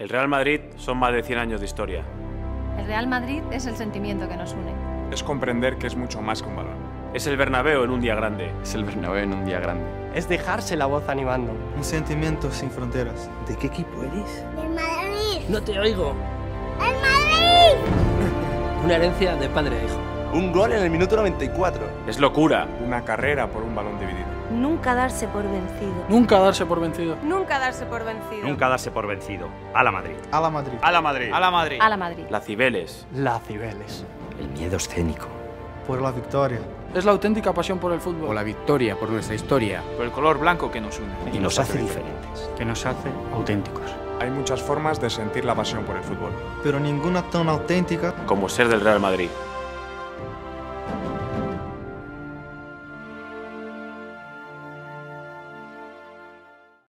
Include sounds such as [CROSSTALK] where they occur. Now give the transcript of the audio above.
El Real Madrid son más de 100 años de historia. El Real Madrid es el sentimiento que nos une. Es comprender que es mucho más que un balón. Es el Bernabéu en un día grande. Es el Bernabéu en un día grande. Es dejarse la voz animando. Un sentimiento sin fronteras. ¿De qué equipo eres? ¡El Madrid! No te oigo. ¡El Madrid! [LAUGHS] Una herencia de padre a hijo. Un gol en el minuto 94. Es locura. Una carrera por un balón dividido. Nunca darse por vencido. Nunca darse por vencido. Nunca darse por vencido. Nunca darse por vencido. A la Madrid. A la Madrid. A la Madrid. A la Madrid. A la Madrid. La Cibeles. La Cibeles. El miedo escénico. Por la victoria. Es la auténtica pasión por el fútbol. Por la victoria, por nuestra historia. Por el color blanco que nos une. Y nos hace diferentes. Que nos hace auténticos. Hay muchas formas de sentir la pasión por el fútbol. Pero ninguna tan auténtica Como ser del Real Madrid.